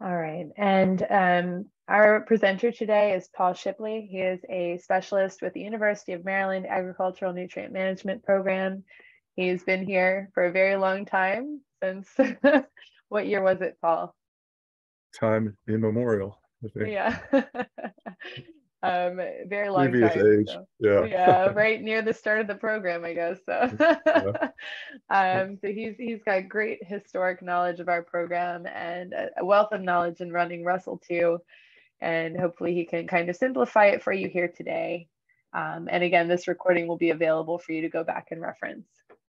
All right, and um, our presenter today is Paul Shipley. He is a specialist with the University of Maryland Agricultural Nutrient Management Program. He's been here for a very long time, since, what year was it, Paul? Time immemorial, Yeah. um very long Previous time age, so. yeah. yeah right near the start of the program i guess so um so he's he's got great historic knowledge of our program and a, a wealth of knowledge in running RUSLE2 and hopefully he can kind of simplify it for you here today um, and again this recording will be available for you to go back and reference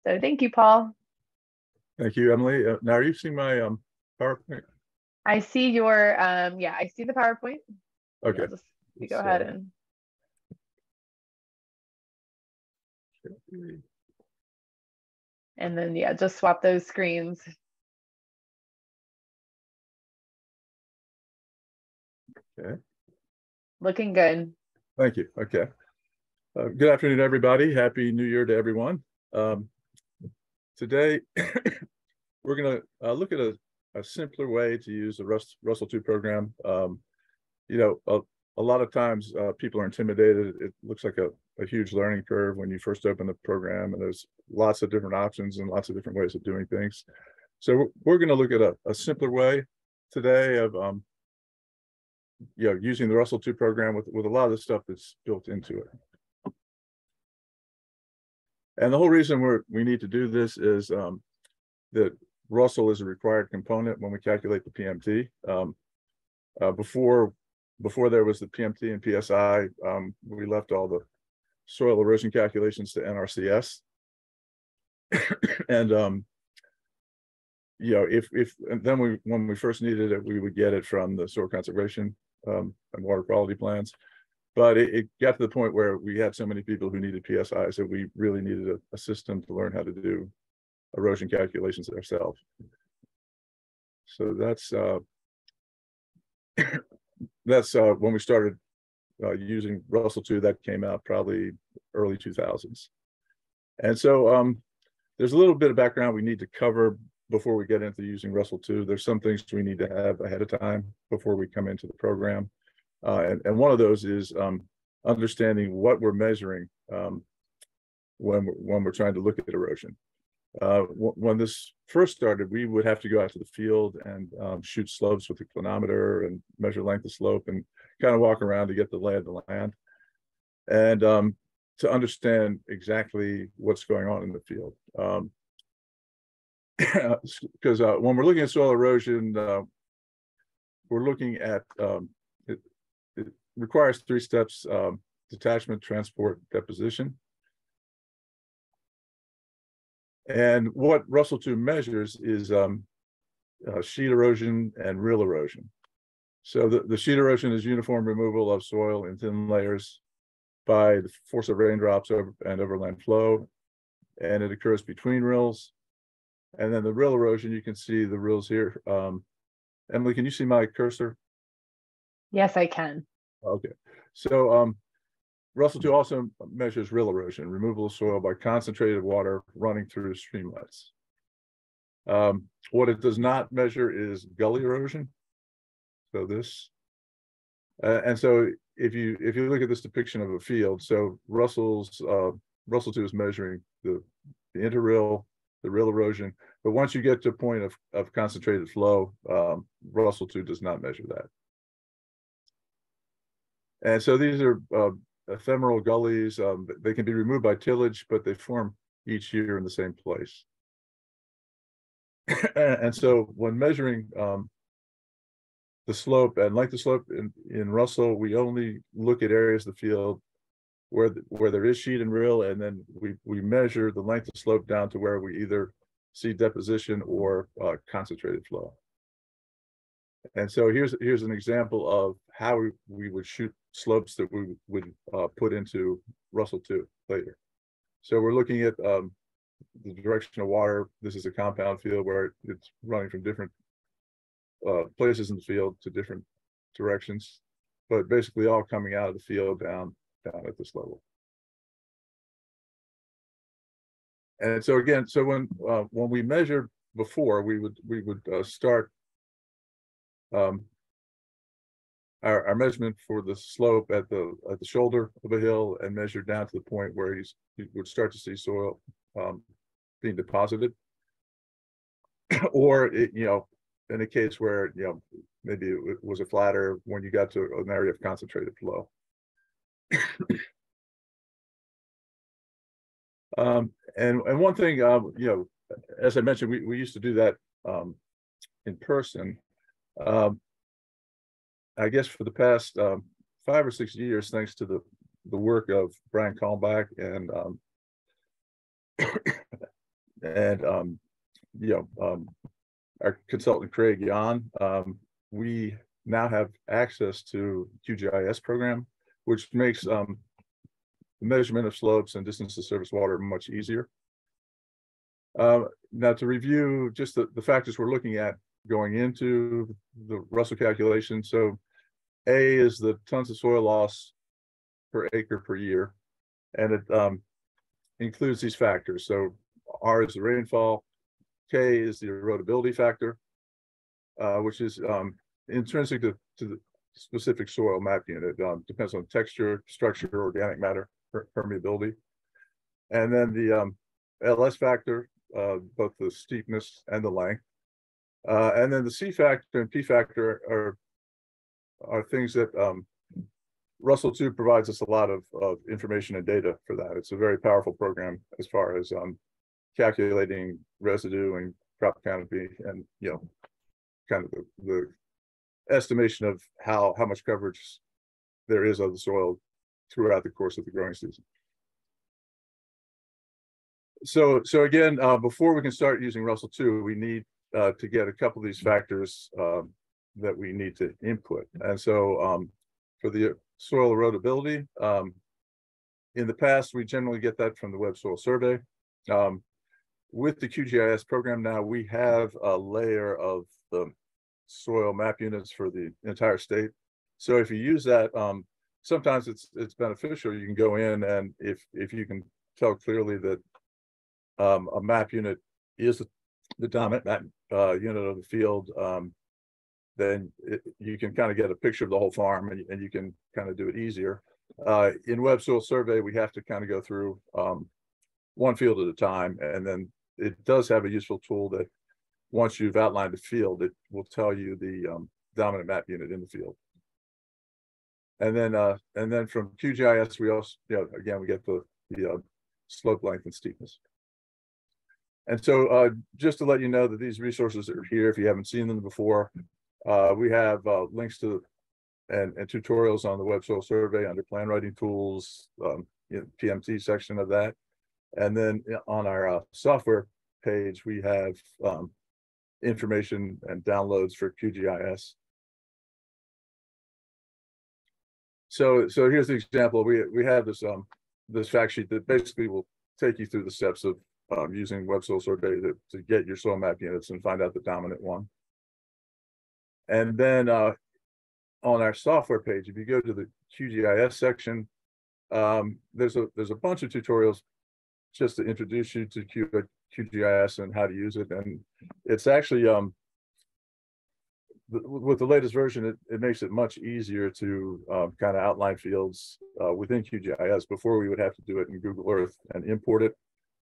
so thank you paul Thank you, Emily. Uh, Now, are you seeing my um PowerPoint? i see your um yeah i see the powerpoint Okay. I'll you go So- ahead and and then yeah just swap those screens Okay. looking good Thank you. Okay. Uh, Good afternoon, everybody. Happy New Year to everyone. Um, Today, we're going to look at a, a simpler way to use the Rus- RUSLE2 program. Um, You know, a, lot of times, uh, people are intimidated. It looks like a, a huge learning curve when you first open the program, and there's lots of different options and lots of different ways of doing things. So we're, going to look at a, a simpler way today of, um, you know, using the RUSLE2 program with, with a lot of the stuff that's built into it. And the whole reason we're, we need to do this is, um, that RUSLE is a required component when we calculate the PMT. Um, uh, before, before there was the PMT and PSI, um, we left all the soil erosion calculations to NRCS. And, um, you know, if, if, then we, when we first needed it, we would get it from the soil conservation um, and water quality plans. But it, it got to the point where we had so many people who needed PSIs that we really needed a, a system to learn how to do erosion calculations ourselves. So that's, uh, that's, uh, when we started, uh, using RUSLE2, that came out probably early two thousands. And so, um, there's a little bit of background we need to cover before we get into using RUSLE2. There's some things we need to have ahead of time before we come into the program. Uh, and, and one of those is, um, understanding what we're measuring, um, when, when we're trying to look at erosion. Uh, when this first started, we would have to go out to the field and, um, shoot slopes with a clinometer and measure length of slope and kind of walk around to get the lay of the land. And, um, to understand exactly what's going on in the field. Um, because uh, when we're looking at soil erosion, uh, we're looking at um, it, it requires three steps: um, detachment, transport, deposition. And what RUSLE2 measures is um, uh, sheet erosion and rill erosion. So the, the sheet erosion is uniform removal of soil in thin layers by the force of raindrops over and overland flow, and it occurs between rills. And then the rill erosion, you can see the rills here. Um, Emily, can you see my cursor? yes i can Okay, so, um, RUSLE2 also measures rill erosion, removal of soil by concentrated water running through streamlets. Um, what it does not measure is gully erosion. So this. Uh, and so if you, if you look at this depiction of a field, so RUSLE's, uh, RUSLE2 is measuring the, the interrill, the rill erosion. But once you get to a point of, of concentrated flow, um, RUSLE2 does not measure that. And so these are uh, ephemeral gullies. Um, they can be removed by tillage, but they form each year in the same place. and so when measuring um, the slope and length of slope in, in RUSLE, we only look at areas of the field where, th- where there is sheet and rill, and then we, we measure the length of slope down to where we either see deposition or uh, concentrated flow. And so here's, here's an example of how we, we would shoot slopes that we would uh, put into RUSLE2 later. So we're looking at um, the direction of water. This is a compound field where it's running from different uh, places in the field to different directions, but basically all coming out of the field down, down at this level. And so again, so when, uh, when we measured before, we would, we would uh, start um, our, our measurement for the slope at the, at the shoulder of a hill and measured down to the point where you would start to see soil, um, being deposited. Or it, you know, in a case where, you know, maybe it was a flatter when you got to an area of concentrated flow. Um, and, and one thing, um, you know, as I mentioned, we, we used to do that, um, in person. Um, I guess for the past, um, five or six years, thanks to the, the work of Brian Kalmbach and, um, and, um, you know, um, our consultant Craig Yan, um, we now have access to QGIS program, which makes, um, the measurement of slopes and distance to surface water much easier. Uh, now to review just the, the factors we're looking at going into the RUSLE calculation. So A is the tons of soil loss per acre per year. And it um, includes these factors. So R is the rainfall, K is the erodibility factor, uh, which is um, intrinsic to, to the specific soil map unit. Um, depends on texture, structure, organic matter, per- permeability. And then the um, LS factor, uh, both the steepness and the length. Uh, and then the C factor and P factor are are things that um, RUSLE2 provides us a lot of, of information and data for that. It's a very powerful program as far as um, calculating residue and crop canopy and, you know, kind of the, the estimation of how, how much coverage there is of the soil throughout the course of the growing season. So, so again, uh, before we can start using RUSLE2, we need uh, to get a couple of these factors um, that we need to input. And so um, for the soil erodibility, um, in the past, we generally get that from the web soil survey. Um, with the QGIS program now, we have a layer of the soil map units for the entire state. So if you use that, um, sometimes it's it's beneficial. You can go in and if if you can tell clearly that um, a map unit is the dominant map uh, unit of the field, um, then it, you can kind of get a picture of the whole farm and, and you can kind of do it easier. Uh, in web soil survey, we have to kind of go through um, one field at a time, and then it does have a useful tool that once you've outlined the field, it will tell you the um, dominant map unit in the field. And then, uh, and then from QGIS, we also, you know, again, we get the the uh, slope length and steepness. And so uh, just to let you know that these resources are here, if you haven't seen them before, uh, we have uh, links to and, and tutorials on the web soil survey under plan writing tools, um, you know, PMT section of that. And then on our uh, software page, we have um, information and downloads for QGIS. So, so here's the example. We we have this um this fact sheet that basically will take you through the steps of um, using web soil survey to, to get your soil map units and find out the dominant one. And then uh, on our software page, if you go to the QGIS section, um, there's a there's a bunch of tutorials just to introduce you to Q, QGIS and how to use it. And it's actually um, with the latest version, it, it makes it much easier to um, kind of outline fields uh, within QGIS. Before we would have to do it in Google Earth and import it,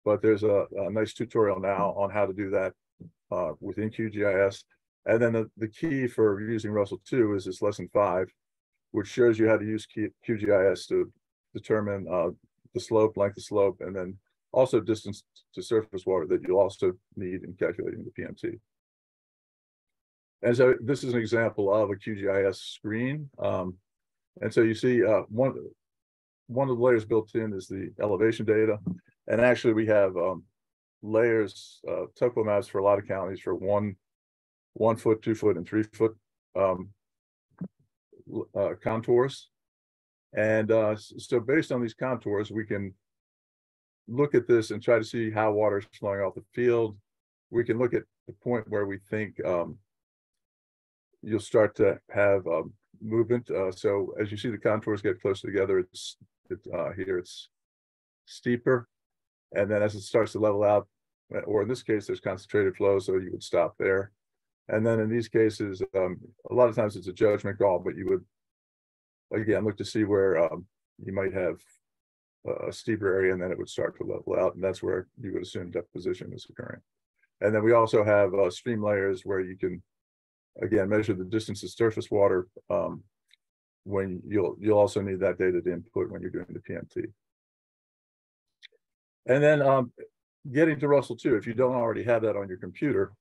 but there's a, a nice tutorial now on how to do that uh, within QGIS. And then the, the key for using RUSLE2 is this lesson five, which shows you how to use QGIS to determine uh, the slope, length of slope, and then also distance to surface water that you'll also need in calculating the PMT. And so this is an example of a QGIS screen. Um, and so you see uh, one, one of the layers built in is the elevation data. And actually we have um, layers, uh, topo maps for a lot of counties for one, one foot, two foot, and three foot um, uh, contours. And uh, so based on these contours, we can look at this and try to see how water is flowing off the field. We can look at the point where we think um, you'll start to have um, movement. Uh, so as you see the contours get closer together, it's it, uh, here it's steeper. And then as it starts to level out, or in this case, there's concentrated flow, so you would stop there. And then in these cases, um, a lot of times it's a judgment call, but you would, again, look to see where, um, you might have a steeper area and then it would start to level out, and that's where you would assume deposition is occurring. And then we also have, uh, stream layers where you can, again, measure the distance to surface water, um, when you'll, you'll also need that data to input when you're doing the PMT. And then, um, getting to RUSLE2, if you don't already have that on your computer,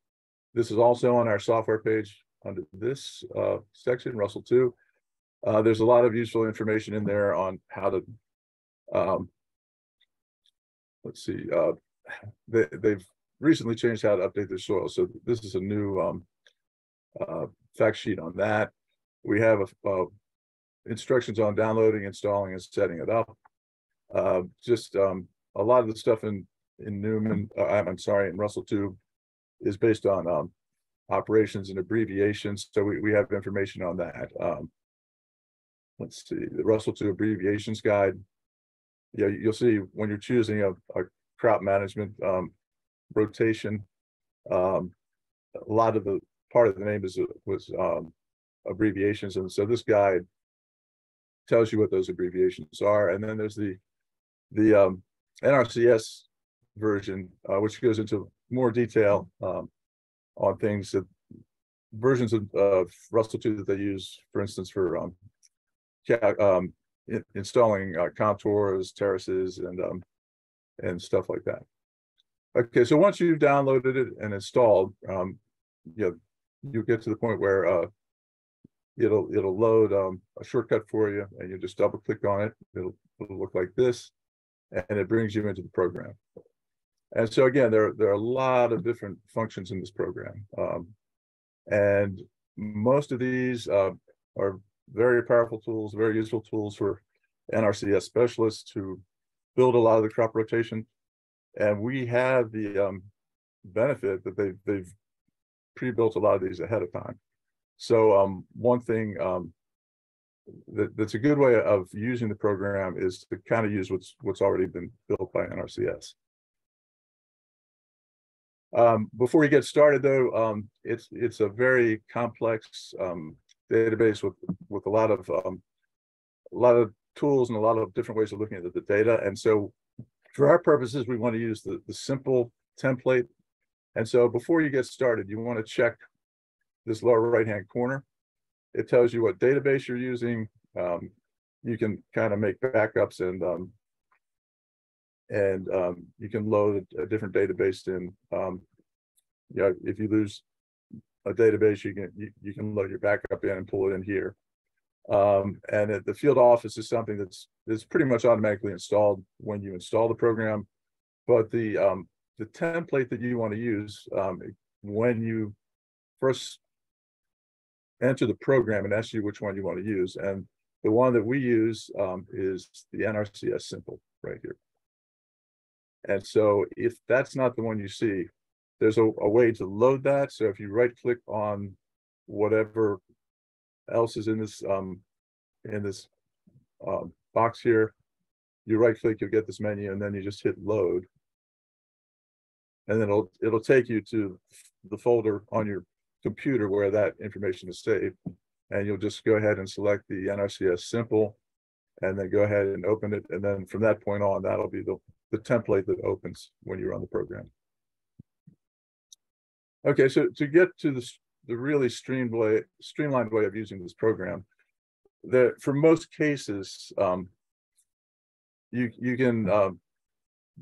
this is also on our software page under this, uh, section, RUSLE2. Uh, there's a lot of useful information in there on how to, um, let's see, uh, they, they've recently changed how to update their soil, so this is a new, um, uh, fact sheet on that. We have a, instructions on downloading, installing, and setting it up. Uh, just, um, a lot of the stuff in, in NuMan, uh, I'm, sorry, in RUSLE2 is based on, um, operations and abbreviations, so we, we have information on that. Um, let's see, the RUSLE2 abbreviations guide. Yeah, you'll see when you're choosing a, a crop management, um, rotation. Um, a lot of the, part of the name is, was, um, abbreviations, and so this guide tells you what those abbreviations are, and then there's the, the, um, NRCS version, uh, which goes into more detail, um, on things that versions of, of RUSLE2 that they use, for instance, for, um, um, in- installing, uh, contours, terraces, and, um, and stuff like that. Okay, so once you've downloaded it and installed, um, you know, you get to the point where, uh, it'll, it'll load, um, a shortcut for you, and you just double click on it, it'll, it'll look like this. And it brings you into the program. And so again, there, there are a lot of different functions in this program. Um, and most of these, uh, are very powerful tools, very useful tools for NRCS specialists to build a lot of the crop rotation. And we have the, um, benefit that they've, they've pre-built a lot of these ahead of time. So, um, one thing, um, that, that's a good way of using the program is to kind of use what's, what's already been built by NRCS. Um, before we get started though, um, it's, it's a very complex, um, database with, with a lot of, um, a lot of tools and a lot of different ways of looking at the data. And so for our purposes, we want to use the, the simple template. And so before you get started, you want to check this lower right-hand corner. It tells you what database you're using. Um, you can kind of make backups and um, and um, you can load a different database in. Um, you know, if you lose a database, you can you, you can load your backup in and pull it in here. Um, and at the field office is something that's is pretty much automatically installed when you install the program. But the um, the template that you want to use um, when you first enter the program and ask you which one you want to use. And the one that we use um, is the NRCS simple right here. And so if that's not the one you see, there's a, a way to load that. So if you right click on whatever else is in this um, in this um, box here, you right click, you'll get this menu and then you just hit load. And then it'll it'll take you to the folder on your computer where that information is saved. And you'll just go ahead and select the NRCS simple and then go ahead and open it. And then from that point on, that'll be the, the template that opens when you run the program. Okay, so to get to the, the really streamed way, streamlined way of using this program, that for most cases, um, you you can um,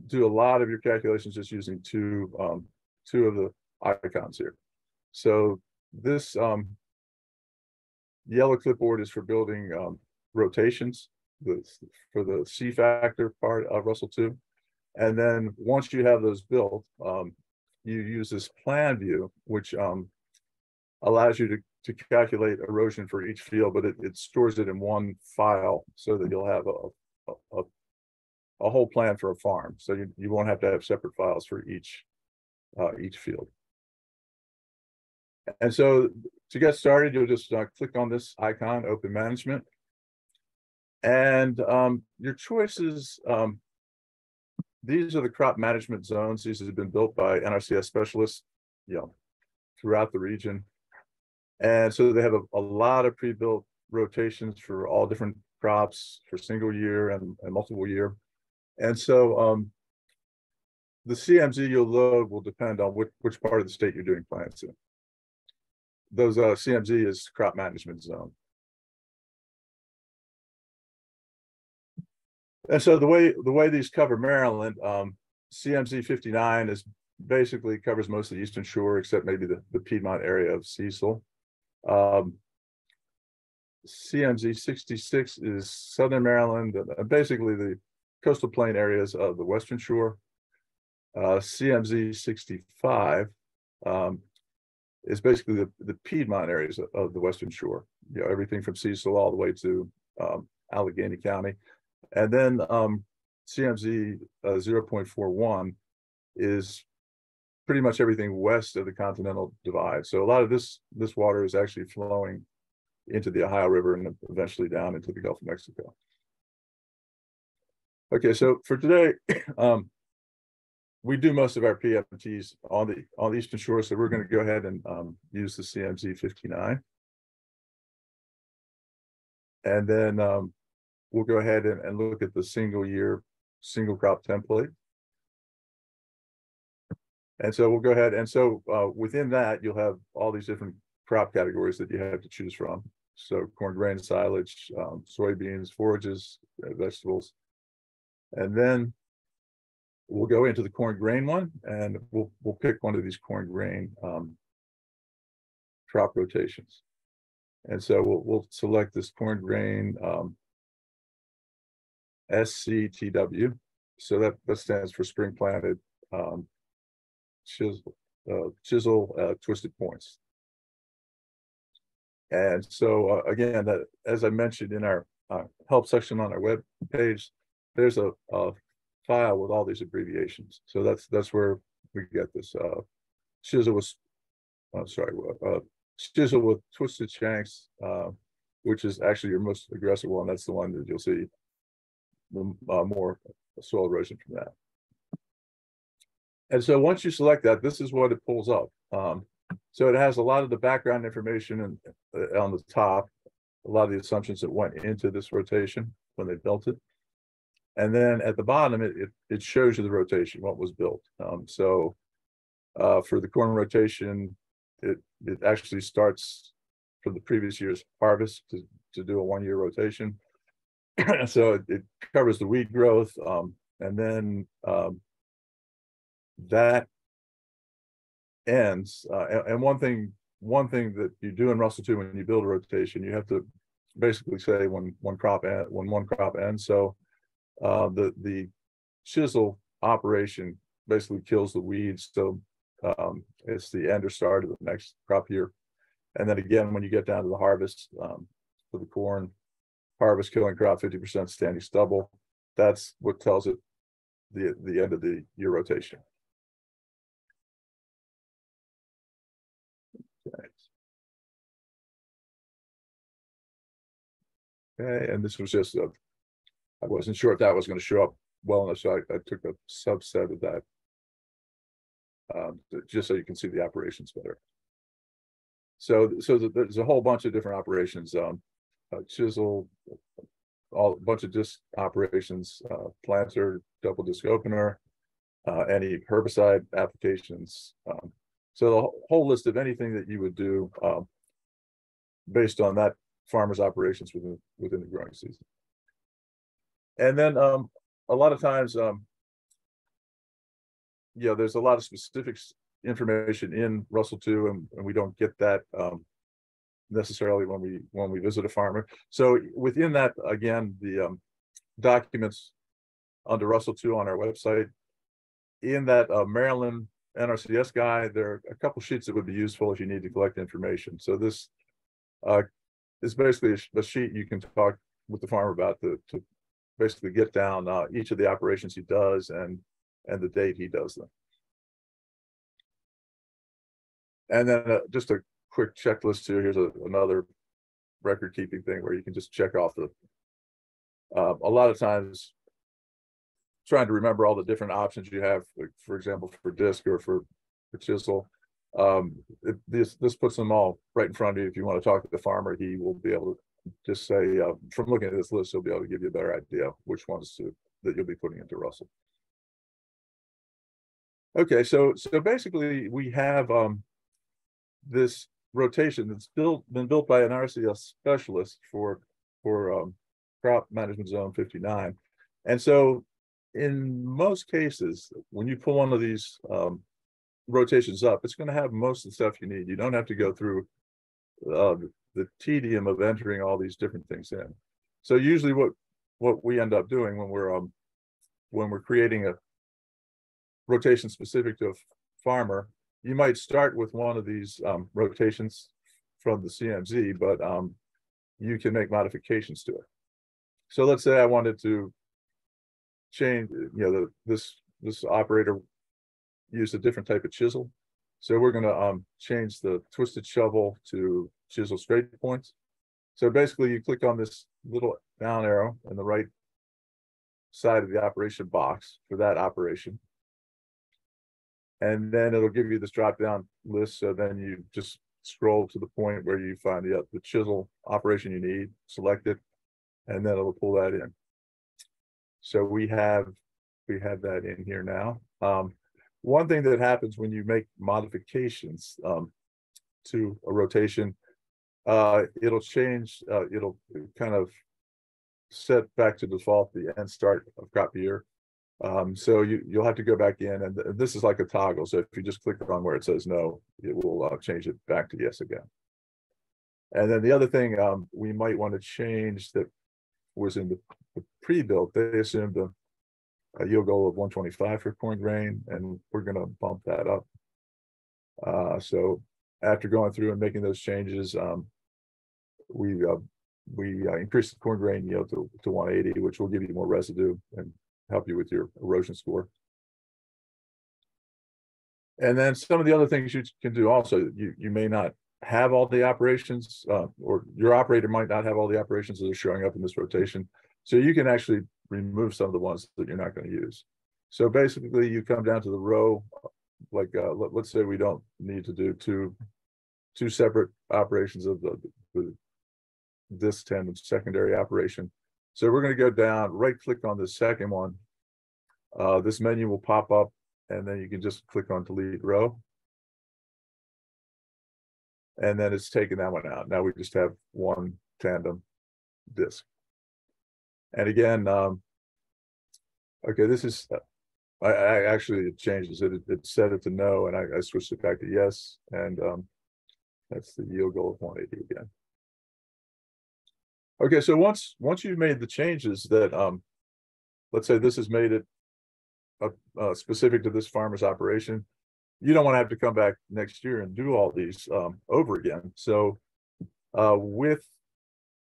do a lot of your calculations just using two um, two of the icons here. So this um, yellow clipboard is for building um, rotations the, for the C factor part of RUSLE2. And then once you have those built, um, you use this plan view, which um, allows you to, to calculate erosion for each field, but it, it stores it in one file so that you'll have a, a, a, whole plan for a farm. So you, you won't have to have separate files for each uh, each field. And so to get started, you'll just uh, click on this icon, Open Management. And um, your choices, um, these are the crop management zones. These have been built by NRCS specialists, you know, throughout the region. And so they have a, a lot of pre-built rotations for all different crops for single year and, and multiple year. And so um, the CMZ you'll load will depend on which, which part of the state you're doing plants in. Those uh, CMZ is crop management zone. And so the way the way these cover Maryland, um, CMZ 59 is basically covers most of the eastern shore except maybe the, the Piedmont area of Cecil. Um, CMZ 66 is southern Maryland, uh, basically the coastal plain areas of the western shore. Uh, CMZ 65 um, is basically the, the Piedmont areas of, the western shore. You know, everything from Cecil all the way to um, Allegany County. And then um, CMZ uh, 0.41 is pretty much everything west of the Continental Divide. So a lot of this this water is actually flowing into the Ohio River and eventually down into the Gulf of Mexico. Okay, so for today, um, we do most of our PMTs on the on the eastern shore, so we're going to go ahead and um, use the CMZ 59. And then um, we'll go ahead and, and look at the single year, single crop template. And so we'll go ahead. And so uh, within that, you'll have all these different crop categories that you have to choose from. So corn, grain, silage, um, soybeans, forages, uh, vegetables. And then we'll go into the corn grain one and we'll, we'll pick one of these corn grain um, crop rotations. And so we'll, we'll select this corn grain um, SCTW. So that, that stands for spring planted um, chisel, uh, chisel uh, twisted points. And so uh, again, that as I mentioned in our uh, help section on our web page, there's a, a, file with all these abbreviations. So that's that's where we get this uh, chisel with, I'm sorry, uh, chisel with twisted shanks, uh, which is actually your most aggressive one. That's the one that you'll see the uh, more soil erosion from that. And so once you select that, this is what it pulls up. Um, so it has a lot of the background information and uh, on the top, a lot of the assumptions that went into this rotation when they built it. And then at the bottom, it, it, it shows you the rotation, what was built. Um, so uh, for the corn rotation, it, it actually starts from the previous year's harvest to, to do a one year rotation. so it, it, covers the weed growth um, and then um, that ends. Uh, and, and, one thing, one thing that you do in RUSLE2 when you build a rotation, you have to basically say when one crop when one crop ends. So uh, the the chisel operation basically kills the weeds. So um, it's the end or start of the next crop year. And then again, when you get down to the harvest um, for the corn, harvest killing crop 50% standing stubble, that's what tells it the the end of the year rotation. Okay, and this was just a, I wasn't sure if that was going to show up well enough, so I, I took a subset of that. Um, just so you can see the operations better. So, so there's a whole bunch of different operations, um, uh, chisel, all a bunch of disc operations, uh, planter, double disc opener, uh, any herbicide applications. Um, so the whole list of anything that you would do um, based on that farmers operations within within the growing season. And then um, a lot of times, um, yeah, there's a lot of specific information in RUSLE2, and, and we don't get that um, necessarily when we when we visit a farmer. So within that, again, the um, documents under RUSLE2 on our website, in that uh, Maryland NRCS guide, there are a couple sheets that would be useful if you need to collect information. So this uh, is basically a, a, sheet you can talk with the farmer about to, to basically get down uh, each of the operations he does and and the date he does them. And then uh, just a quick checklist here. Here's a, another record keeping thing where you can just check off the. Uh, a lot of times, trying to remember all the different options you have, like, for example, for disc or for, for chisel, Um, it- this, this puts them all right in front of you. If you want to talk to the farmer, he will be able to just say, uh, from looking at this list, he'll be able to give you a better idea which ones to, that you'll be putting into RUSLE. Okay, so, so basically, we have, um, this rotation that's built, been built by NRCS specialist for, for, um, crop management zone fifty-nine. And so in most cases, when you pull one of these, um, rotations up, it's gonna have most of the stuff you need. You don't have to go through uh, the tedium of entering all these different things in. So usually what, what we end up doing when we're, um, when we're creating a rotation specific to a farmer, you might start with one of these, um, rotations from the CMZ, but, um, you can make modifications to it. So let's say I wanted to change, you know, the, this, this operator used a different type of chisel. So we're gonna, um, change the twisted shovel to chisel straight points. So basically you click on this little down arrow in the right side of the operation box for that operation. And then it'll give you this drop down list. So then you just scroll to the point where you find the, the chisel operation you need, select it, and then it'll pull that in. So we have, we have that in here now. Um, one thing that happens when you make modifications, um, to a rotation, uh, it'll change, uh, it'll kind of set back to default the end start of crop year. Um, so you, you'll have to go back in and th- this is like a toggle. So if you just click on where it says no, it will, uh, change it back to yes again. And then the other thing, um, we might want to change that was in the, the pre-built, they assumed a, a yield goal of one twenty-five for corn grain, and we're gonna bump that up. Uh, so after going through and making those changes, um, we, uh, we uh, increased the corn grain yield to, to one eighty, which will give you more residue and help you with your erosion score. And then some of the other things you can do also, you, you may not have all the operations, uh, or your operator might not have all the operations that are showing up in this rotation. So you can actually remove some of the ones that you're not gonna use. So basically, you come down to the row, like, uh, let, let's say we don't need to do two, two separate operations of the, the this tandem secondary operation. So we're gonna go down, right click on the second one. Uh, this menu will pop up and then you can just click on delete row. And then it's taken that one out. Now we just have one tandem disk. And again, um. Okay, this is, I, I actually, it changes it, It- set it to no, and I, I switched it back to yes, and, um. That's the yield goal of one eighty again. Okay, so once, once you've made the changes that, um. Let's say this has made it. Uh, uh, specific to this farmer's operation. You don't want to have to come back next year and do all these, um, over again, so. Uh, with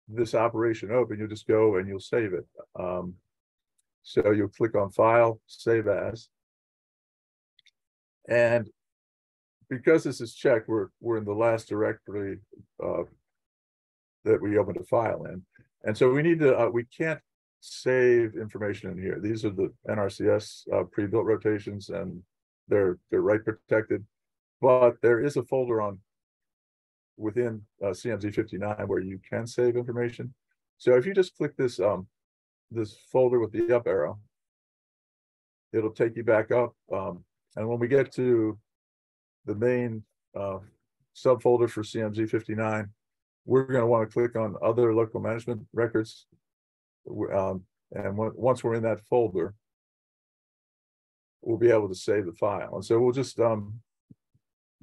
this operation open, you'll just go and you'll save it. Um, so you'll click on File, Save As. And because this is checked, we're, we're in the last directory, uh, that we opened a file in. And so we need to, uh, we can't save information in here. These are the NRCS, uh, pre-built rotations and they're, they're right protected. But there is a folder on within uh, CMZ fifty-nine where you can save information. So if you just click this, um, this folder with the up arrow, it'll take you back up. Um, and when we get to the main, uh, subfolder for CMZ fifty-nine, we're gonna wanna click on other local management records. Um, and once we're in that folder, we'll be able to save the file. And so we'll just, um,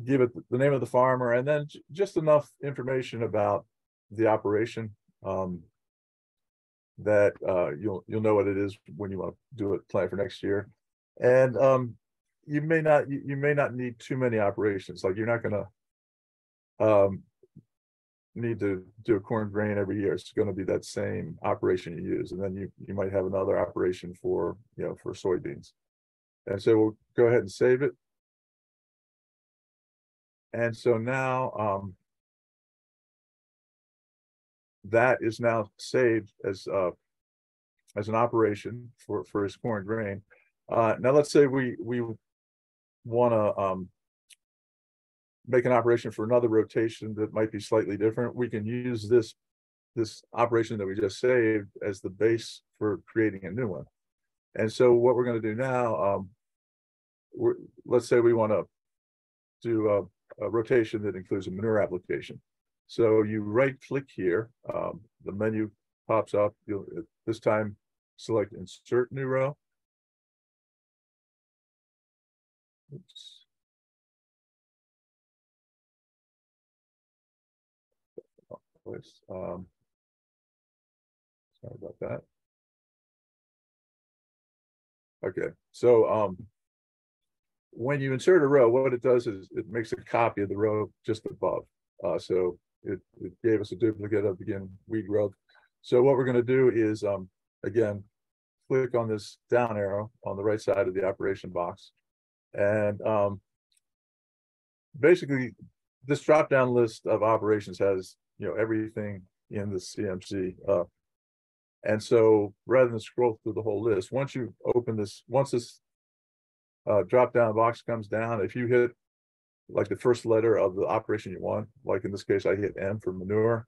give it the name of the farmer and then just enough information about the operation. Um, that, uh, you'll, you'll know what it is when you want to do it, plan for next year. And, um, you may not, you, you may not need too many operations, like you're not gonna, um, need to do a corn grain every year. It's gonna be that same operation you use, and then you, you might have another operation for, you know, for soybeans. And so we'll go ahead and save it. And so now, um. That is now saved as, uh. As an operation for, for his corn grain. Uh, now let's say we, we. Wanna, um. make an operation for another rotation that might be slightly different, we can use this, this operation that we just saved as the base for creating a new one. And so what we're gonna do now, um, let's say we wanna do a, a rotation that includes a manure application. So you right click here, um, the menu pops up, you'll, this time, select insert new row. Oops. Um. Sorry about that. Okay, so, um. When you insert a row, what it does is it makes a copy of the row just above. Uh, so it, it gave us a duplicate of again weed growth. So what we're gonna do is, um, again, click on this down arrow on the right side of the operation box. And, um. Basically, this drop-down list of operations has, you know, everything in the CMZ, uh. And so rather than scroll through the whole list, once you open this, once this. Uh, drop-down box comes down, if you hit. Like the first letter of the operation you want, like in this case, I hit M for manure.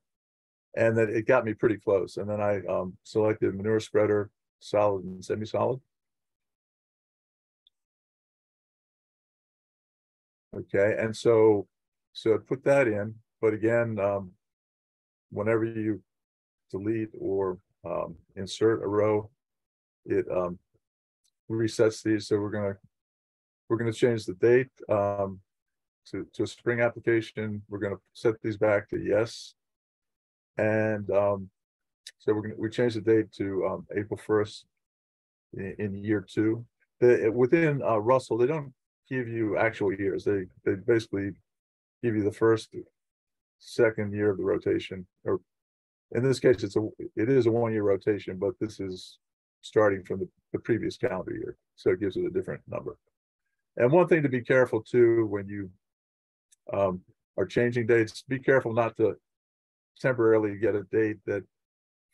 And then it got me pretty close, and then I um selected manure spreader, solid and semi-solid. Okay, and so, so put that in, but again, um. Whenever you delete or um insert a row. It um resets these, so we're gonna. We're gonna change the date um to to a spring application. We're gonna set these back to yes. And um so we're gonna, we changed the date to um April first. In in year two, the within uh RUSLE, they don't give you actual years, they they basically. Give you the first. Second year of the rotation, or in this case, it's a, it is a one-year rotation, but this is starting from the, the previous calendar year, so it gives it a different number. And one thing to be careful too, when you um, are changing dates, be careful not to temporarily get a date that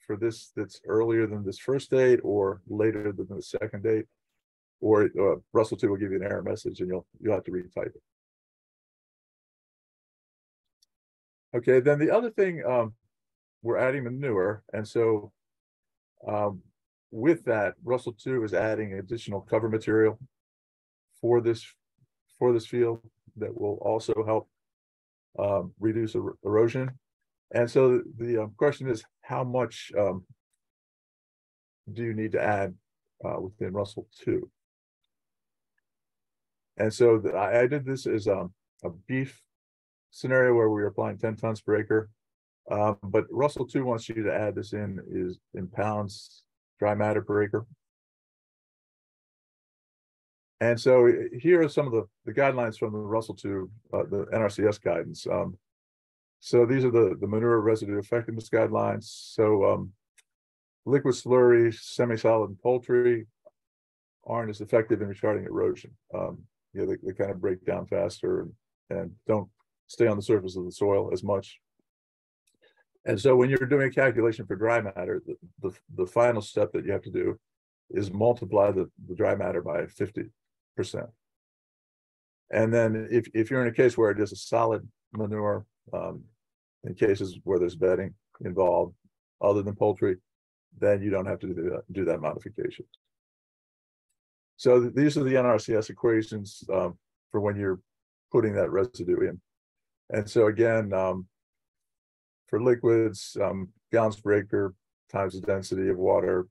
for this, that's earlier than this first date or later than the second date. Or uh, RUSLE2 will give you an error message and you'll, you'll have to retype it. Okay, then the other thing, um, we're adding manure, and so. Um, with that, Russell two is adding additional cover material. For this, for this field that will also help. Um, reduce er- erosion. And so the um, question is, how much um. Do you need to add uh within Russell two? And so the- I I did this as um a beef scenario where we were applying ten tons per acre. Uh, but RUSLE2 wants you to add this in is in pounds, dry matter per acre. And so eh, here are some of the, the guidelines from the RUSLE2, uh, the NRCS guidance. Um, so these are the, the manure residue effectiveness guidelines. So, um, liquid slurry, semi-solid and poultry aren't as effective in retarding erosion. Um, you know, they, they kind of break down faster and, and don't stay on the surface of the soil as much. And so when you're doing a calculation for dry matter, the, the, the final step that you have to do is multiply the, the dry matter by fifty percent. And then if, if you're in a case where it is a solid manure, um, in cases where there's bedding involved, other than poultry, then you don't have to do that, do that modification. So th- these are the NRCS equations, um, for when you're putting that residue in. And so again, um, for liquids, um, gallons per acre times the density of water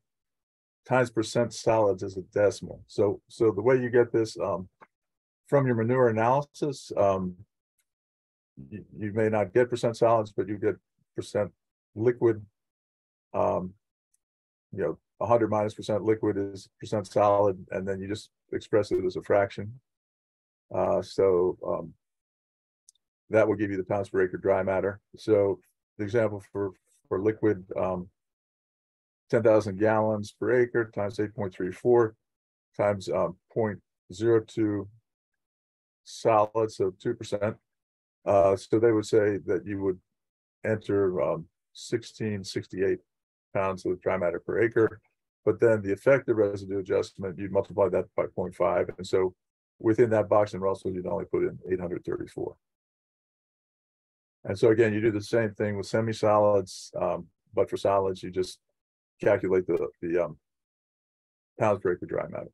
times percent solids as a decimal. So, so the way you get this, um, from your manure analysis, um, you, you may not get percent solids, but you get percent liquid. Um, you know, hundred minus percent liquid is percent solid, and then you just express it as a fraction. Uh, so, um, that will give you the pounds per acre dry matter. So the example for, for liquid, um. Ten thousand gallons per acre times eight point three four times, um, point zero two. Solid, so two percent. Uh, so they would say that you would enter, um, sixteen sixty-eight pounds of dry matter per acre. But then the effective residue adjustment, you'd multiply that by 0.5, and so within that box in RUSLE, you'd only put in eight hundred thirty-four. And so again, you do the same thing with semi-solids, um, but for solids, you just calculate the, the, um, pounds per acre dry matter.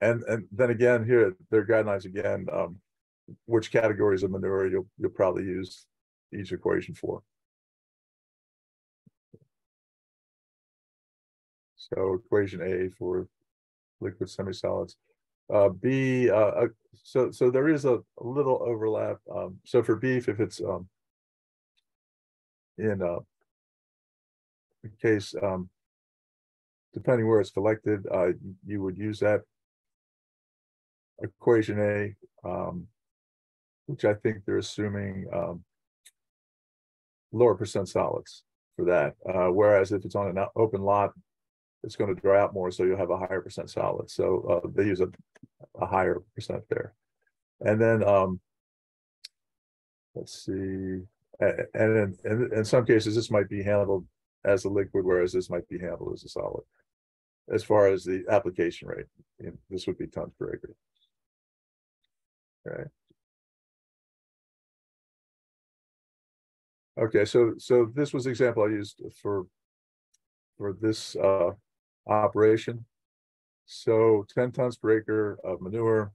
And, and then again, here, there are guidelines again, um, which categories of manure you'll, you'll probably use each equation for. So equation A for liquid semi-solids. Uh, B, uh, uh, so, so there is a, a little overlap. Um, so for beef, if it's, um, in, uh, case, um, depending where it's collected, uh, you would use that equation A, um, which I think they're assuming, um, lower percent solids for that. Uh, whereas if it's on an open lot, it's going to dry out more, so you'll have a higher percent solid. So uh, they use a, a higher percent there. And then, um, let's see, and in, in, in some cases, this might be handled as a liquid, whereas this might be handled as a solid. As far as the application rate, you know, this would be tons per acre. Okay. Okay, so, so this was the example I used for, for this, uh, operation. So ten tons per acre of manure,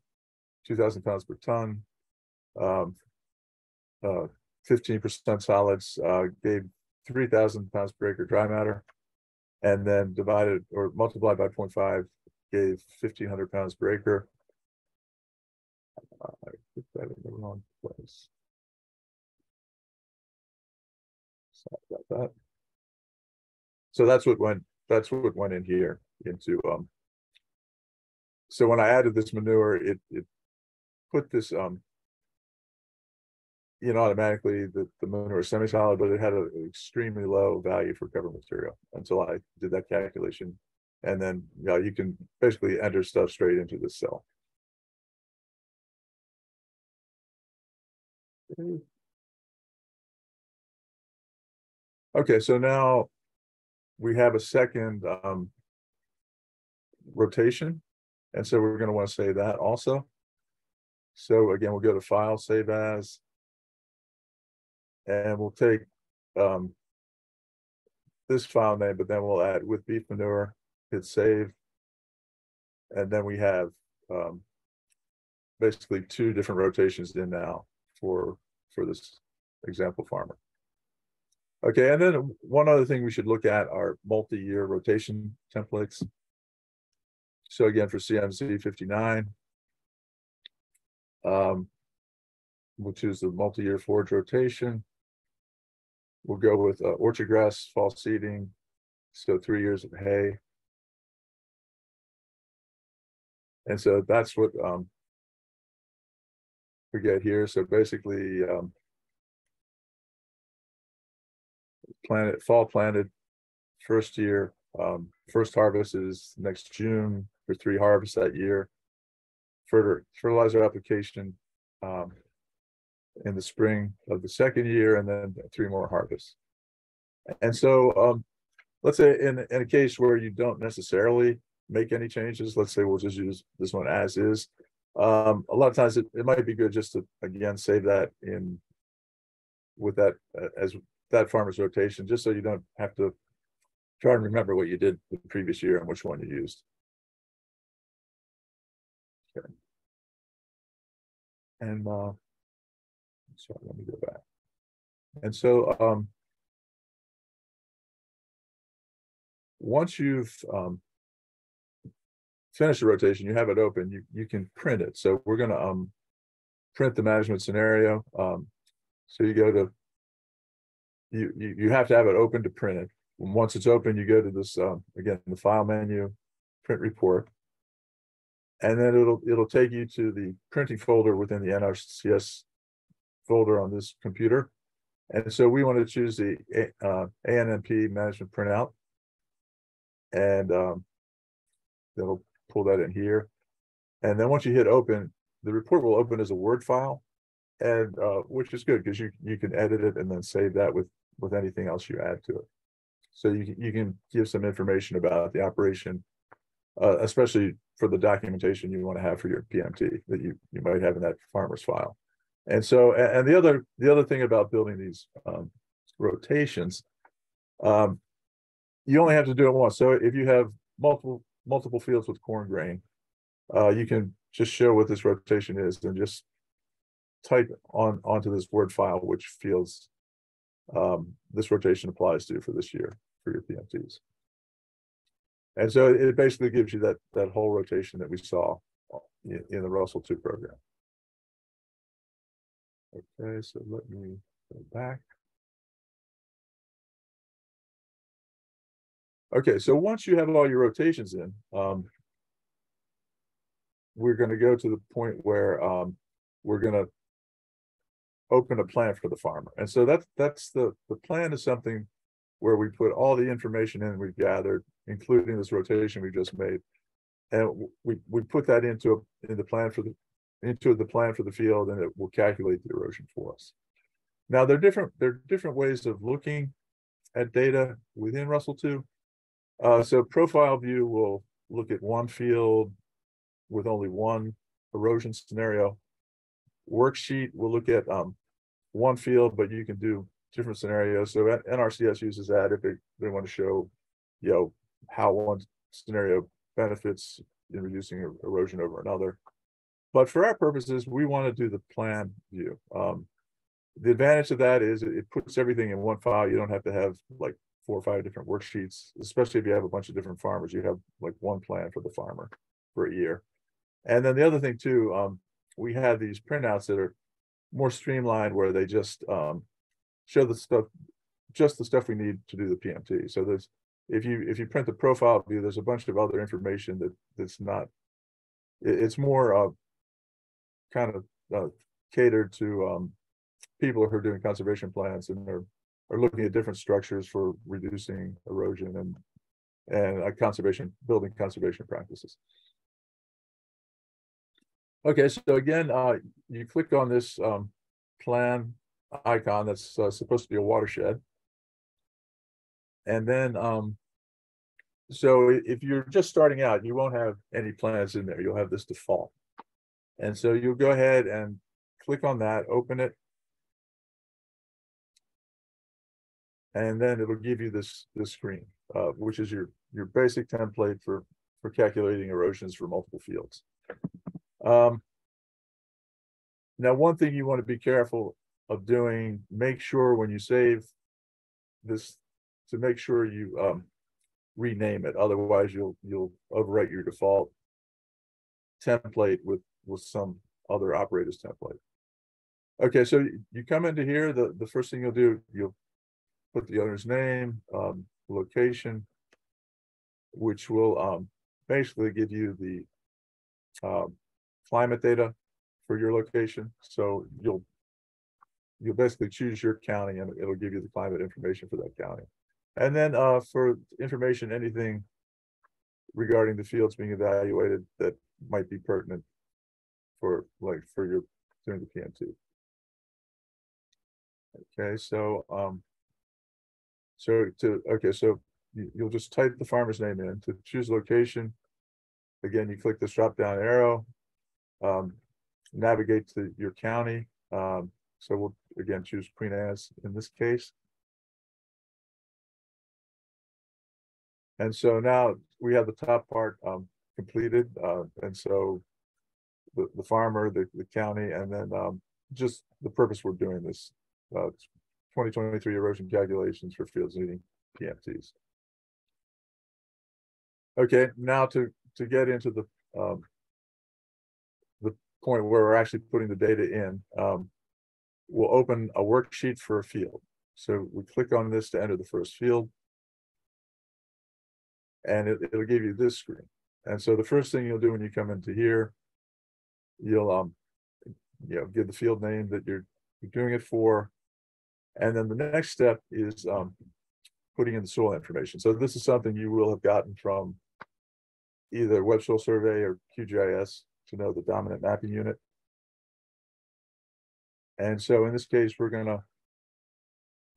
two thousand pounds per ton. Um, uh, solids, uh, gave three thousand pounds per acre dry matter. And then divided or multiplied by 0.5 gave fifteen hundred pounds per acre. Uh, I put that in the wrong place. Sorry about that. So that's what went, that's what went in here into, um. So when I added this manure, it, it put this, um. You know, automatically the, the manure is semi-solid, but it had an extremely low value for cover material until I did that calculation. And then, yeah, you can basically enter stuff straight into the cell. Okay, so now we have a second um rotation. And so we're gonna want to save that also. So again, we'll go to File, Save As. And we'll take um this file name, but then we'll add with beef manure, hit save. And then we have um basically two different rotations in now for for this example farmer. Okay, and then one other thing we should look at are multi-year rotation templates. So again, for CMZ fifty-nine. Um. Which is the multi-year forage rotation. We'll go with uh, orchard grass, fall seeding, so three years of hay. And so that's what um. We get here, so basically, um. Planted, fall planted, first year, um, first harvest is next June for three harvests that year. Fertilizer application, um. In the spring of the second year and then three more harvests. And so, um, let's say in, in a case where you don't necessarily make any changes, let's say we'll just use this one as is. Um, a lot of times it, it might be good just to, again, save that in. With that, uh, as that farmer's rotation, just so you don't have to. Try and remember what you did the previous year and which one you used. Okay. And, uh. Sorry, let me go back. And so, um. Once you've, um. Finished the rotation, you have it open, you, you can print it. So we're gonna, um. Print the management scenario, um, so you go to. You, you, you have to have it open to print it. And Once it's open, you go to this, um, again, the file menu, print report. And then it'll, it'll take you to the printing folder within the NRCS folder on this computer. And so we want to choose the uh, ANMP management printout. And um, that'll pull that in here. And then once you hit open, the report will open as a Word file. And uh, which is good because you you can edit it and then save that with with anything else you add to it. So you can you can give some information about the operation, uh, especially for the documentation you want to have for your PMT that you you might have in that farmer's file. And so, and the other, the other thing about building these um, rotations, um, you only have to do it once. So if you have multiple, multiple fields with corn grain, uh, you can just show what this rotation is and just type on, onto this Word file, which fields um, this rotation applies to for this year, for your PMTs. And so it basically gives you that, that whole rotation that we saw in, in the RUSLE2 program. Okay, so let me go back. Okay, so once you have all your rotations in, um, we're gonna go to the point where, um, we're gonna open a plan for the farmer. And so that's, that's the, the plan is something where we put all the information in we've gathered, including this rotation we just made. And we, we put that into, a- in the plan for the, into the plan for the field and it will calculate the erosion for us. Now, there are different, there are different ways of looking at data within RUSLE2. Uh, so profile view will look at one field with only one erosion scenario. Worksheet will look at, um, one field, but you can do different scenarios. So NRCS uses that if they, they want to show, you know, how one scenario benefits in reducing er- erosion over another. But for our purposes, we want to do the plan view. Um, the advantage of that is it puts everything in one file. You don't have to have like four or five different worksheets, especially if you have a bunch of different farmers. You have like one plan for the farmer for a year. And then the other thing too, um, we have these printouts that are more streamlined where they just um show the stuff, just the stuff we need to do the PMT. So there's, if you, if you print the profile view, there's a bunch of other information that, that's not. It, it's more uh kind of uh catered to um people who are doing conservation plans and are are looking at different structures for reducing erosion and and uh, conservation, building conservation practices. Okay, so again, uh, you click on this um plan icon that's uh, supposed to be a watershed. And then, um, so if you're just starting out, you won't have any plans in there. You'll have this default. And so you'll go ahead and click on that, open it. And then it'll give you this, this screen, uh, which is your, your basic template for, for calculating erosions for multiple fields. Um, now, one thing you want to be careful of doing, make sure when you save this, to make sure you um rename it, otherwise you'll, you'll overwrite your default template with, with some other operator's template. Okay, so you- come into here, the, the first thing you'll do, you'll put the owner's name, um, location, which will um basically give you the um climate data for your location. So you'll you'll basically choose your county and it'll give you the climate information for that county. And then uh for information, anything regarding the fields being evaluated that might be pertinent for like for your during the PMT. Okay, so um so to, okay, so you you'll just type the farmer's name in to choose location. Again, you click this drop down arrow. Um, navigate to your county. Um, so we'll again choose Queen Anne's in this case. And so now we have the top part um completed, uh, and so. The the farmer, the the county, and then um just the purpose we're doing this. Uh, twenty twenty-three erosion calculations for fields needing PMTs. Okay, now to to get into the um. The point where we're actually putting the data in, um. We'll open a worksheet for a field. So we click on this to enter the first field. And it, it'll give you this screen. And so the first thing you'll do when you come into here. You'll um, you know, give the field name that you're, you're doing it for. And then the next step is um, putting in the soil information. So this is something you will have gotten from either Web Soil Survey or QGIS to know the dominant mapping unit. And so in this case, we're gonna.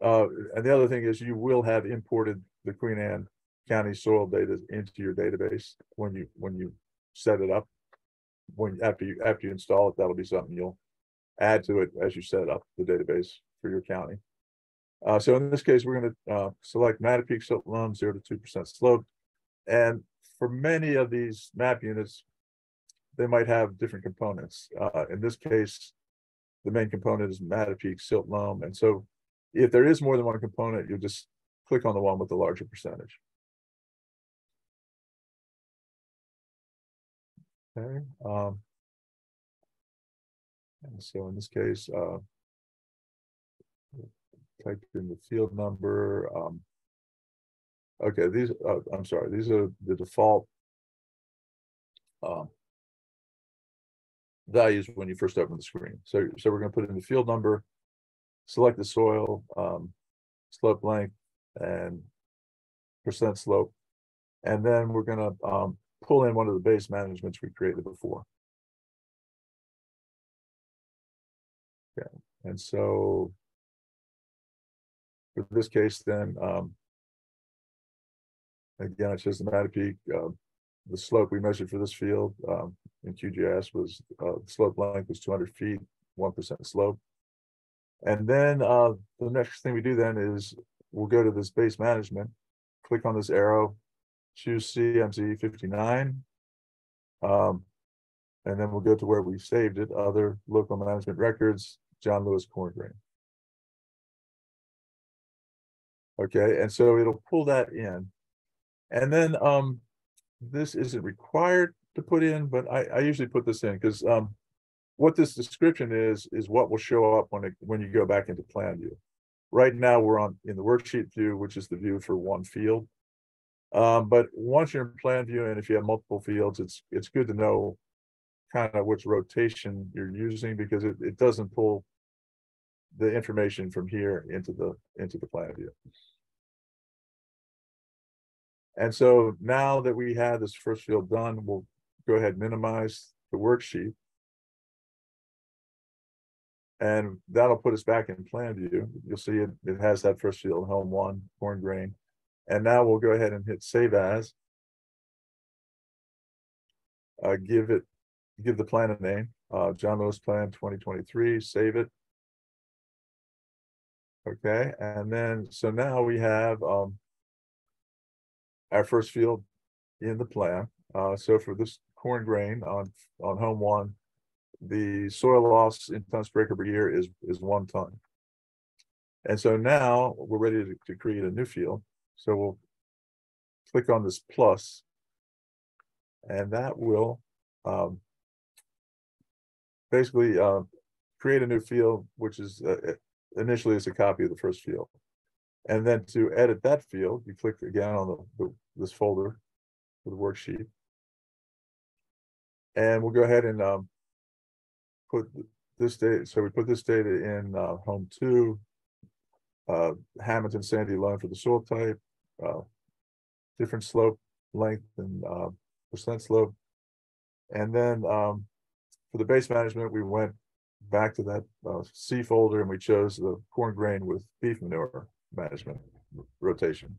Uh, and the other thing is you will have imported the Queen Anne County soil data into your database when you, when you set it up. When, after you, after you install it, that'll be something you'll add to it as you set up the database for your county. Uh, so in this case, we're going to uh, select Mattapex silt loam, zero to two percent slope. And for many of these map units, they might have different components. Uh, in this case, the main component is Mattapex silt loam. And so if there is more than one component, you'll just click on the one with the larger percentage. Okay. Um, and so in this case, uh, type in the field number. Um, okay, these, uh, I'm sorry, these are the default um, values when you first open the screen. So, so we're going to put in the field number, select the soil, um, slope length, and percent slope. And then we're going to um, pull in one of the base managements we created before. Okay, and so for this case, then um, again, it's just the Mattapex. Uh, the slope we measured for this field um, in QGIS was uh, slope length was 200 feet, 1% slope. And then uh, the next thing we do then is we'll go to this base management, click on this arrow, CMZ 59. Um, and then we'll go to where we saved it, other local management records, John Lewis corn grain. Okay, and so it'll pull that in. And then um, this isn't required to put in, but I, I usually put this in because um, what this description is, is what will show up when it, when you go back into plan view. Right now, we're on in the worksheet view, which is the view for one field. Um, but once you're in plan view, and if you have multiple fields, it's it's good to know kind of which rotation you're using because it, it doesn't pull the information from here into the into the plan view. And so now that we have this first field done, we'll go ahead and minimize the worksheet. And that'll put us back in plan view. You'll see it, it has that first field, home one, corn grain. And now we'll go ahead and hit save as. Uh, give it, give the plan a name, uh, John Lewis Plan 2023, save it. Okay, and then, so now we have, um, our first field in the plan. Uh, so for this corn grain on, on home one, the soil loss in tons per acre per year is, is one ton. And so now we're ready to, to create a new field. So we'll click on this plus, and that will um, basically uh, create a new field, which is uh, initially is a copy of the first field. And then to edit that field, you click again on the, the this folder for the worksheet. And we'll go ahead and um, put this data. So we put this data in uh, home two, uh, Hamilton Sandy loam for the soil type, uh, different slope length and uh, percent slope. And then um, for the base management, we went back to that uh, C folder and we chose the corn grain with beef manure management rotation.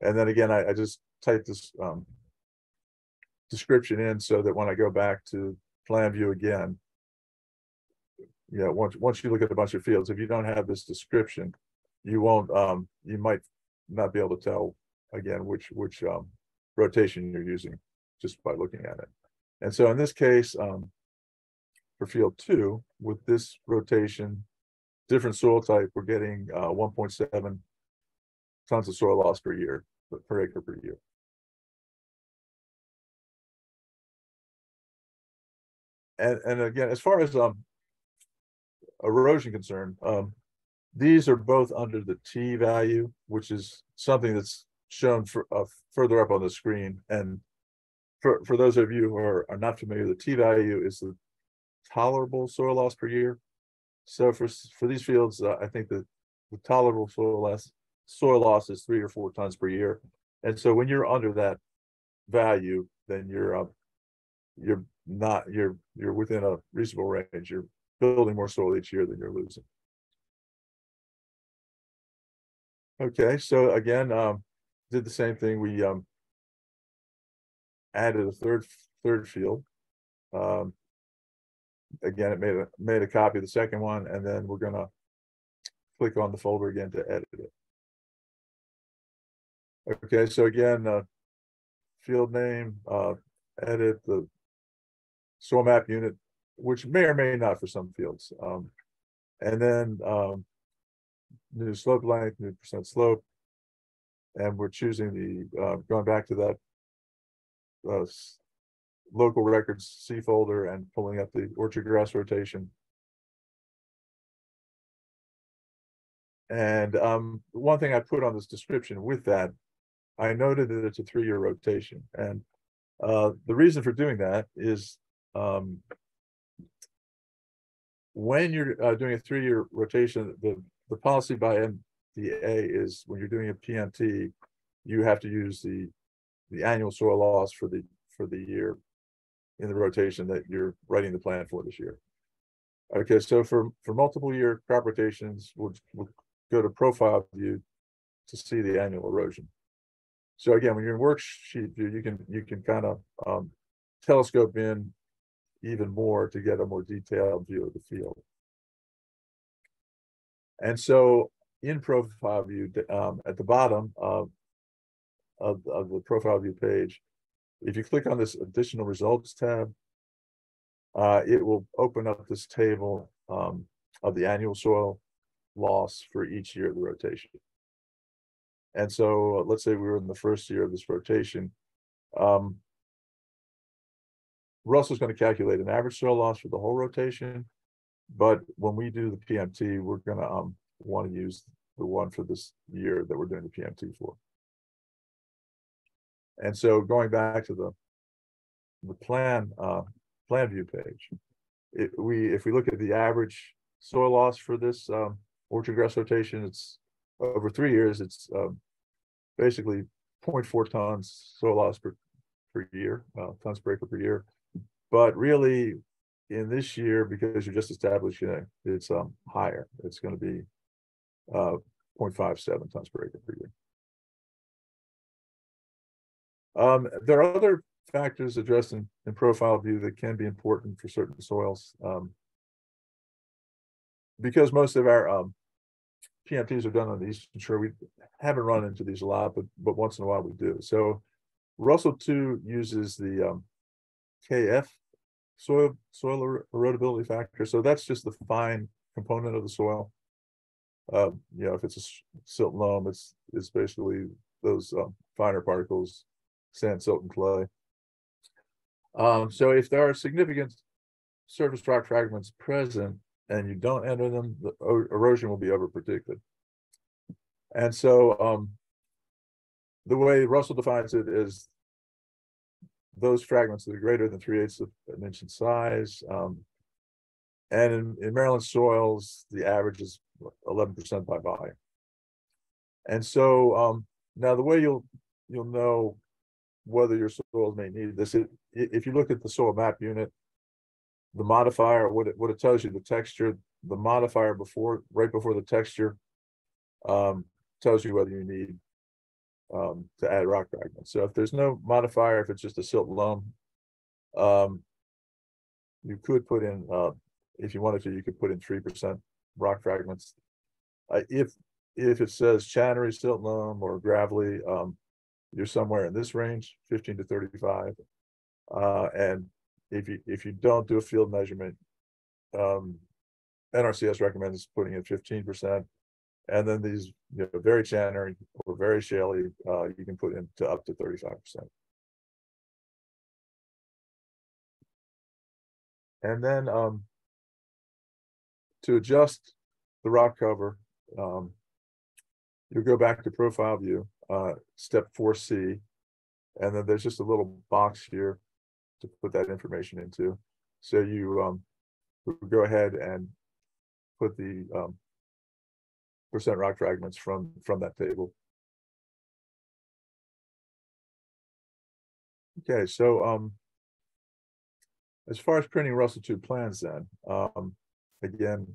And then again, I, I just type this um, description in so that when I go back to plan view again, yeah, once once you look at a bunch of fields, if you don't have this description, you won't um you might not be able to tell again which which um rotation you're using just by looking at it. And so in this case, um for field two, with this rotation, different soil type, we're getting uh 1.7 tons of soil loss per year, per acre per year. And, and again, as far as um erosion concern, um, these are both under the T value, which is something that's shown for, uh, further up on the screen. And for, for those of you who are, are not familiar, the T value is the tolerable soil loss per year. So for for these fields, uh, I think that the tolerable soil loss soil loss is three or four tons per year. And so when you're under that value, then you're uh, you're not you're you're within a reasonable range. You're building more soil each year than you're losing. Okay, so again, um, did the same thing. We um, added a third third field. Um, again, it made a, made a copy of the second one, and then we're gonna click on the folder again to edit it. Okay, so again, uh, field name, uh, edit the soil map unit, which may or may not for some fields. Um, and then, um, new slope length, new percent slope. And we're choosing the, uh, going back to that uh, local records C folder and pulling up the orchard grass rotation. And um, one thing I put on this description with that, I noted that it's a three-year rotation. And uh, the reason for doing that is um, when you're uh, doing a three-year rotation, the, the policy by MDA is when you're doing a PMT, you have to use the, the annual soil loss for the, for the year in the rotation that you're writing the plan for this year. Okay, so for, for multiple year crop rotations, we'll, we'll go to profile view to see the annual erosion. So again, when you're in worksheet view, you can, you can kind of um, telescope in even more to get a more detailed view of the field. And so in profile view, um, at the bottom of, of, of the profile view page, if you click on this additional results tab, uh, it will open up this table um, of the annual soil loss for each year of the rotation. And so uh, let's say we were in the first year of this rotation. Um, RUSLE's going to calculate an average soil loss for the whole rotation. But when we do the PMT, we're going to um, want to use the one for this year that we're doing the PMT for. And so going back to the the plan uh, plan view page, if we if we look at the average soil loss for this um, orchard grass rotation, it's over three years. It's um, basically 0.4 tons soil loss per per year, uh, tons per acre per year. But really, in this year, because you're just establishing it, it's um higher. It's going to be uh 0.57 tons per acre per year. Um, there are other factors addressed in, in profile view that can be important for certain soils. Um, because most of our um, PMTs are done on the Eastern Shore, we haven't run into these a lot, but but once in a while we do. So RUSLE2 uses the um, KF soil soil er- erodibility factor. So that's just the fine component of the soil. Uh, you know, if it's a silt loam, it's it's basically those um, finer particles, sand, silt, and clay. Um, so if there are significant surface rock fragments present and you don't enter them, the erosion will be over predicted. And so um, the way RUSLE defines it is those fragments that are greater than three eighths of an inch in size. Um, and in, in Maryland soils, the average is eleven percent by volume. And so um, now the way you'll you'll know whether your soils may need this, it, if you look at the soil map unit, the modifier, what it what it tells you, the texture, the modifier before right before the texture um, tells you whether you need um, to add rock fragments. So if there's no modifier, if it's just a silt loam, um, you could put in, uh, if you wanted to, you could put in three percent rock fragments. Uh, if, if it says channery silt loam or gravelly, um, you're somewhere in this range, fifteen to thirty-five. Uh, and if you, if you don't do a field measurement, um, NRCS recommends putting in fifteen percent. And then these, you know, very channery or very shaly, uh, you can put in to up to thirty-five percent. And then, um, to adjust the rock cover, um, you go back to profile view, uh, step four C. And then there's just a little box here to put that information into. So you, um, go ahead and put the, um, percent rock fragments from, from that table. Okay, so, um, as far as printing RUSLE2 plans then, um, again,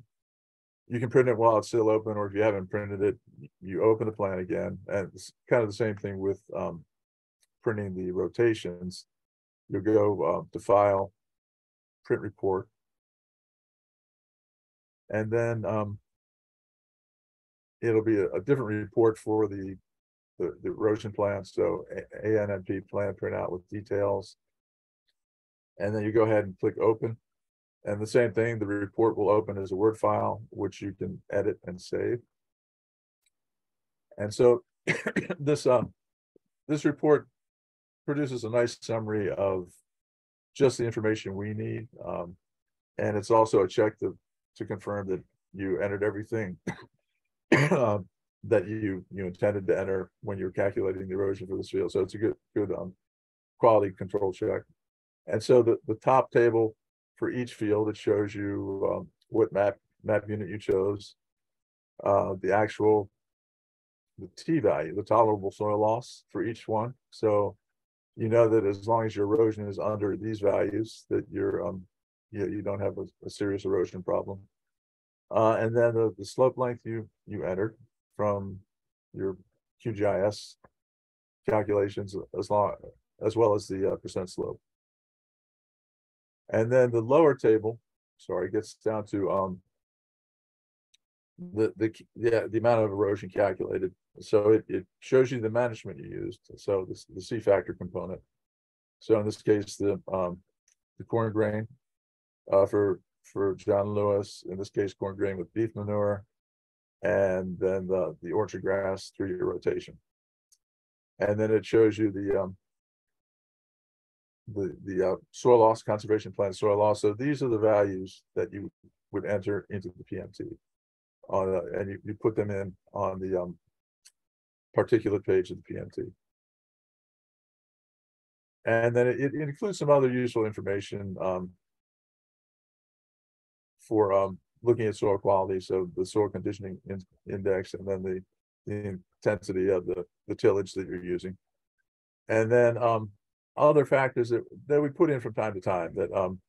you can print it while it's still open, or if you haven't printed it, you open the plan again, and it's kind of the same thing with, um, printing the rotations. You'll go, uh, to file, print report, And then, um. It'll be a, a different report for the, the, the erosion plan, so ANMP plan printout with details. And then you go ahead and click open. And the same thing, the report will open as a Word file, which you can edit and save. And so this, um, this report produces a nice summary of just the information we need. Um, and it's also a check to, to confirm that you entered everything um, that you, you intended to enter when you're calculating the erosion for this field. So it's a good, good, um, quality control check. And so the, the top table for each field, it shows you, um, what map, map unit you chose. Uh, the actual, the T value, the tolerable soil loss for each one. So you know that as long as your erosion is under these values, that you're, um, you, you don't have a, a serious erosion problem. Uh, and then the, the slope length you, you entered from your QGIS calculations as long, as well as the uh, percent slope. And then the lower table, sorry, gets down to, um, the, the, yeah, the amount of erosion calculated. So it, it shows you the management you used. So this, the C factor component. So in this case, the, um, the corn grain, uh, for, for John Lewis, in this case, corn grain with beef manure. And then the, the orchard grass three-year rotation. And then it shows you the, um, the, the, uh, soil loss conservation plan, soil loss. So these are the values that you would enter into the PMT. On, uh, and you, you put them in on the, um, particulate page of the PMT. And then it, it includes some other useful information, um. For, um, looking at soil quality, so the soil conditioning in- index and then the, the intensity of the, the tillage that you're using. And then, um, other factors that, that we put in from time to time that, um.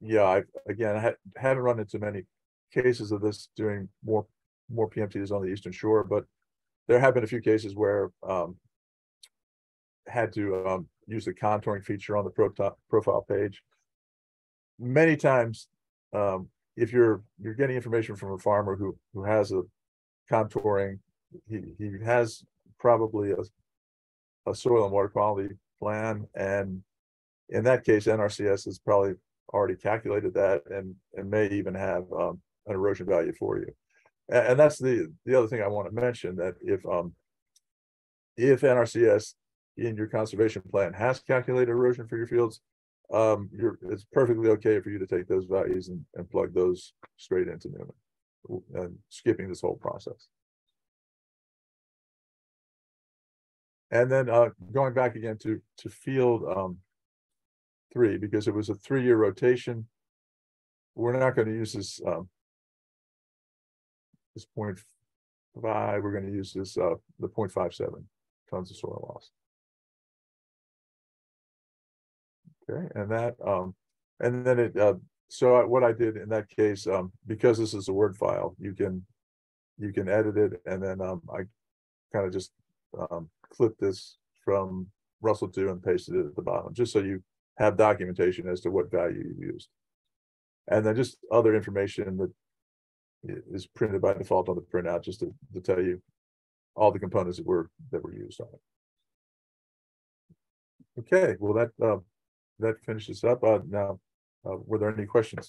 Yeah, I, again, I ha- haven't run into many cases of this doing more, more PMTs on the eastern shore, but there have been a few cases where, um. Had to, um, use the contouring feature on the pro- profile page. Many times, um, if you're, you're getting information from a farmer who, who has a contouring, he, he has probably a, a soil and water quality plan, and in that case, NRCS has probably already calculated that and, and may even have, um, an erosion value for you. A- And, that's the, the other thing I want to mention, that if, um, if NRCS in your conservation plan has calculated erosion for your fields, um, you're, it's perfectly okay for you to take those values and, and plug those straight into NuMan. And skipping this whole process. And then, uh, going back again to, to field, um, three, because it was a three-year rotation. We're not gonna use this, um, this point five, we're gonna use this, uh, the point five seven tons of soil loss. Okay, and that, um, and then it, uh, so I- what I did in that case, um, because this is a Word file, you can. You can edit it and then, um, I kind of just, um, clip this from RUSLE2 and pasted it at the bottom, just so you have documentation as to what value you used. And then just other information that i- printed by default on the printout, just to, to tell you all the components that were, that were used on it. Okay, well, that, uh, that finishes up. Uh, now, uh, were there any questions?